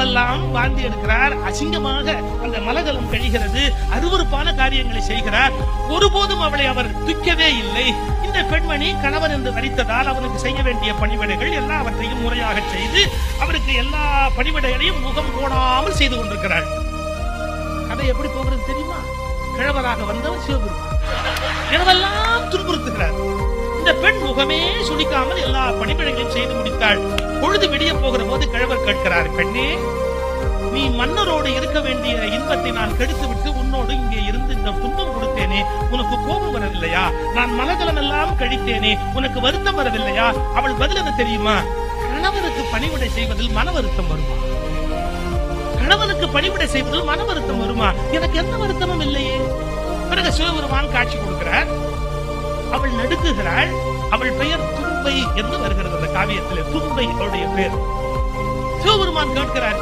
இரவெல்லாம் வாந்தி எடுக்கிறார். அசிங்கமாக அந்த மலகலம் கழிகிறது அருவருப்பான காரியங்களை செய்கிறார். ஒருபோதும் அவளை அவர் துக்கவே இல்லை. இந்த பெண்மணி கணவன் என்று வரித்ததால் அவனுக்கு செய்ய வேண்டிய பணிவிடைகள் எல்லாவற்றையும் முறையாக செய்து அவருக்கு எல்லா பணிவிடைகளையும் முகம் போடாமல் செய்து கொண்டிருக்கிறாள். கதை எப்படி போகிறது தெரியுமா? கிழவராக வந்தவர் சிவபெருமான். இரவெல்லாம் துன்புறுத்துகிறார். இந்த பெண் முகமே சுடிக்காமல் எல்லா பணிவிடைகளையும் செய்து முடித்தாள். பொழுது விடிய போகிற போது கிழவர் கேட்கிறார் பெண்ணே நீ மன்னரோடு இருக்க வேண்டிய இன்பத்தை நான் கெடுத்து விட்டு உன்னோடு இங்கே இருந்து இந்த துன்பம் கொடுத்தேனே. உனக்கு கோபம் வரவில்லையா? நான் மனதளம் எல்லாம் கழித்தேனே. உனக்கு வருத்தம் வரவில்லையா? அவள் பதில் என்ன தெரியுமா? கணவனுக்கு பணிவிடை செய்வதில் மன வருத்தம் வருமா? கணவனுக்கு பணிவிடை செய்வதில் மன வருத்தம் வருமா? எனக்கு எந்த வருத்தமும் இல்லையே. பிறகு சிவபெருமான் காட்சி கொடுக்கிறார். அவள் நடுக்குகிறாள் அவள் பெயர் தும்பை என்று வருகிறது. அந்த காவியத்திலே தும்பை அவருடைய பேர். சிவபெருமான் கேட்கிறார்